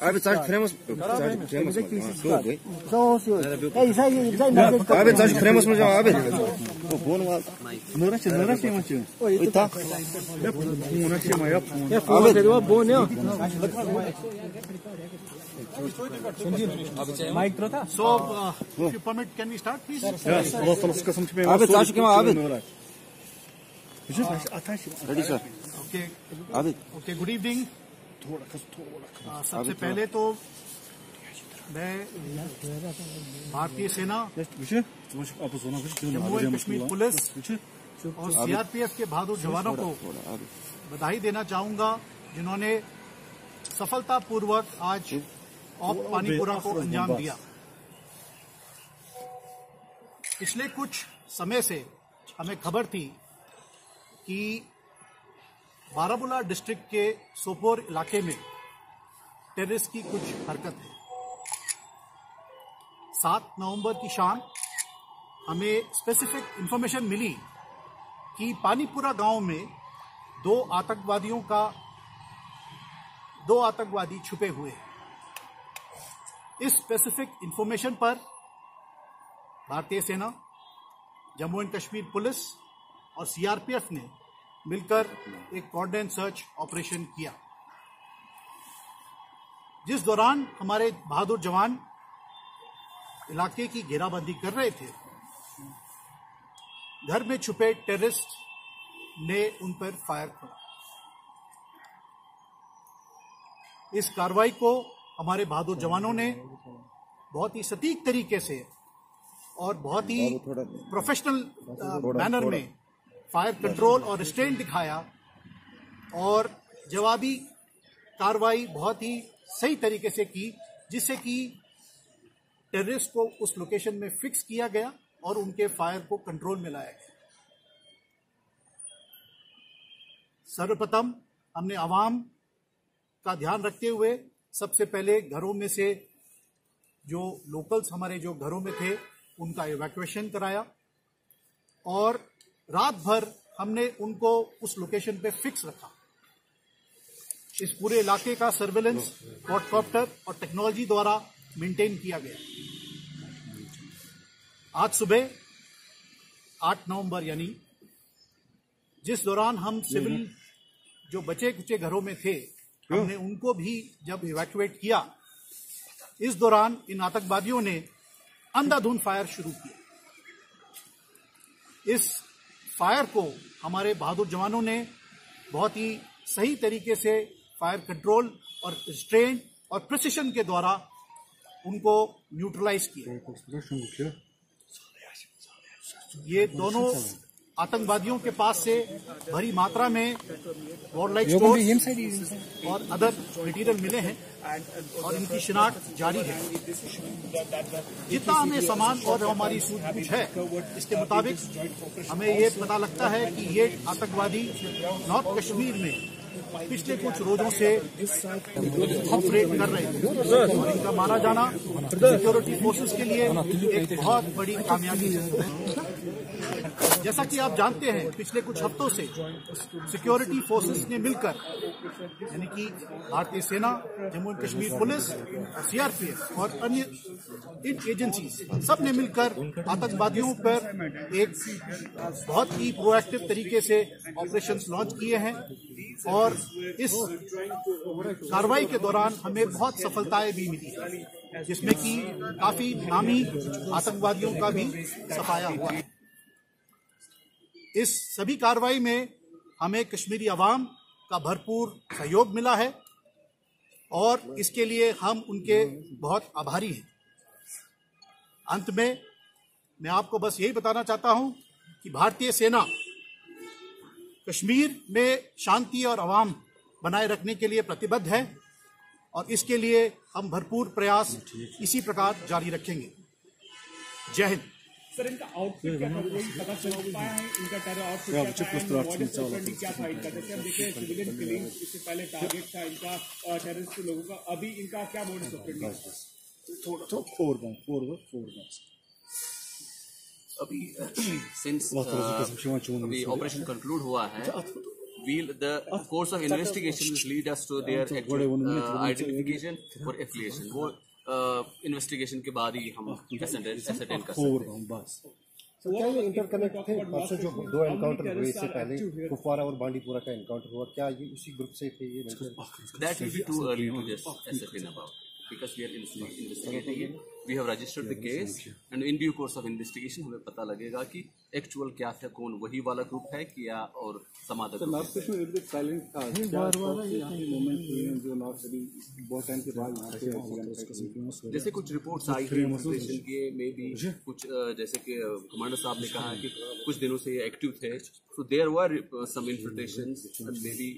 Abi taş kremos. Taş kremos. Yok be. So, so. Hey, say, say, na. Abi taş kremos mu abi? Nora ce, nora ce mă ce. Uita. Ia pune ce mai ia pune. Ya, phone de wa bon ne. Mic to tha. So, uh, if you permit, can we start, please? Ya, Allah falası kasım çıkmaya. Abi taş Abi. okay. Good evening. Uh, सबसे पहले तो मैं भारतीय सेना. Jammu and Kashmir police और CRPF के बहादुर जवानों को बधाई देना चाहूँगा जिन्होंने सफलतापूर्वक आज ऑप पानीपुरा को अंजाम दिया पिछले कुछ समय से हमें खबर थी कि बारामूला डिस्ट्रिक्ट के सोपोर इलाके में टेररिस्ट की कुछ हरकत है। सात नवंबर की शाम हमें स्पेसिफिक इंफॉर्मेशन मिली कि पानीपुरा गाँव में दो आतंकवादियों का, दो आतंकवादी छुपे हुए हैं। इस स्पेसिफिक इंफॉर्मेशन पर भारतीय सेना, जम्मू एंड कश्मीर पुलिस और सीआरपीएफ ने मिलकर एक कॉर्डन सर्च ऑपरेशन किया। जिस दौरान हमारे बहादुर जवान इलाके की घेराबंदी कर रहे थे घर में छुपे टेररिस्ट ने उन पर फायर किया। इस कार्रवाई को हमारे बहादुर जवानों ने बहुत ही सटीक तरीके से और बहुत ही प्रोफेशनल मैनर में फायर कंट्रोल और रिस्ट्रेंट दिखाया और जवाबी कार्रवाई बहुत ही सही तरीके से की, जिससे कि टेररिस्ट को उस लोकेशन में फिक्स किया गया और उनके फायर को कंट्रोल में लाया गया। सर्वप्रथम हमने आवाम का ध्यान रखते हुए सबसे पहले घरों में से जो लोकल्स हमारे जो घरों में थे, उनका इवैक्यूएशन कराया और रात भर हमने उनको उस लोकेशन पे फिक्स रखा। इस पूरे इलाके का सर्वेलेंस क्वाडकॉप्टर और टेक्नोलॉजी द्वारा मेंटेन किया गया। आज सुबह 8 नवंबर यानी जिस दौरान हम सिविल जो बचे कुचे घरों में थे, हमने उनको भी जब इवैक्यूएट किया, इस दौरान इन आतंकवादियों ने अंधाधुंध फायर शुरू किया। इस फायर को हमारे बहादुर जवानों ने बहुत ही सही तरीके से फायर कंट्रोल और स्ट्रेन और प्रिसिशन के द्वारा उनको न्यूट्रलाइज किया। ये दोनों आतंकवादियों के पास से भरी मात्रा में वॉरलाइक स्टोर और अदर मटेरियल मिले हैं और इनकी शिनाख्त जारी है। जितना हमें सामान और हमारी सूझबूझ है इसके मुताबिक हमें ये पता लगता है कि ये आतंकवादी नॉर्थ कश्मीर में पिछले कुछ रोजों से ऑपरेट कर रहे हैं। और इनका माना जाना सिक्योरिटी फोर्सेस के लिए एक बहुत बड़ी कामयाबी है। जैसा कि आप जानते हैं, पिछले कुछ हफ्तों से सिक्योरिटी फोर्सेस ने मिलकर, यानी कि भारतीय सेना, Jammu and Kashmir police CRPF और अन्य इन एजेंसी सबने मिलकर आतंकवादियों पर एक बहुत ही प्रोएक्टिव तरीके से ऑपरेशन लॉन्च किए हैं। और इस कार्रवाई के दौरान हमें बहुत सफलताएँ भी मिली जिसमें कि काफ़ी नामी आतंकवादियों का भी सफाया हुआ है। इस सभी कार्रवाई में हमें कश्मीरी अवाम का भरपूर सहयोग मिला है और इसके लिए हम उनके बहुत आभारी हैं। अंत में मैं आपको बस यही बताना चाहता हूँ कि भारतीय सेना कश्मीर में शांति और आवाम बनाए रखने के लिए प्रतिबद्ध है और इसके लिए हम भरपूर प्रयास इसी प्रकार जारी रखेंगे। जय हिंद। सर इनका आउटफिट क्या था? कोई पता चल पाया है इनका टेरर आउटफिट क्या था? इनका? जैसे हम देखे सिविलियन किलिंग इससे पहले टारगेट था इनका टेररिस्ट लोगों का। अभी इनका क्या ऑपरेंडी थोड़ा तो four four four operation conclude हुआ है will the course of investigation will lead us to their actual uh, identification वो इन्वेस्टिगेशन के बाद ही हम इंटरकनेक्ट थे? जो दो एनकाउंटर हुए इससे पहले कुफवारा और बांडीपुरा का एनकाउंटर हुआ। क्या ये उसी ग्रुप से थे ये that will to early to just assessing about because we are investi- investigating it. We have registered the case and in due course of investigation हमें पता लगेगा कि एक्चुअल क्या था कौन वही वाला ग्रुप है कि या और समाधान ग्रुप है कृष्ण बिल्कुल साइलेंट था क्या मोमेंट हुए हैं। जो नॉर्थ अभी बहुत टाइम के बाद यहाँ पे जैसे कुछ रिपोर्ट्स आई हैं इन्फॉर्मेशन के मे बी कुछ जैसे कि कमांडर साहब ने कहा कि कुछ दिनों से ये एक्टिव थे। तो there were some infiltration maybe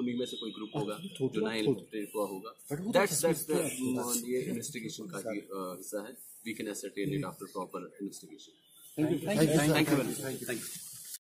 उन्हीं में से कोई ग्रुप होगा जो नया इन्फिल्ट्रेट हुआ होगा। दैट्स दैट्स द ये इन्वेस्टिगेशन का अ, हिस्सा है। We can ascertain it after proper investigation thank you thank you. Thank you thank you.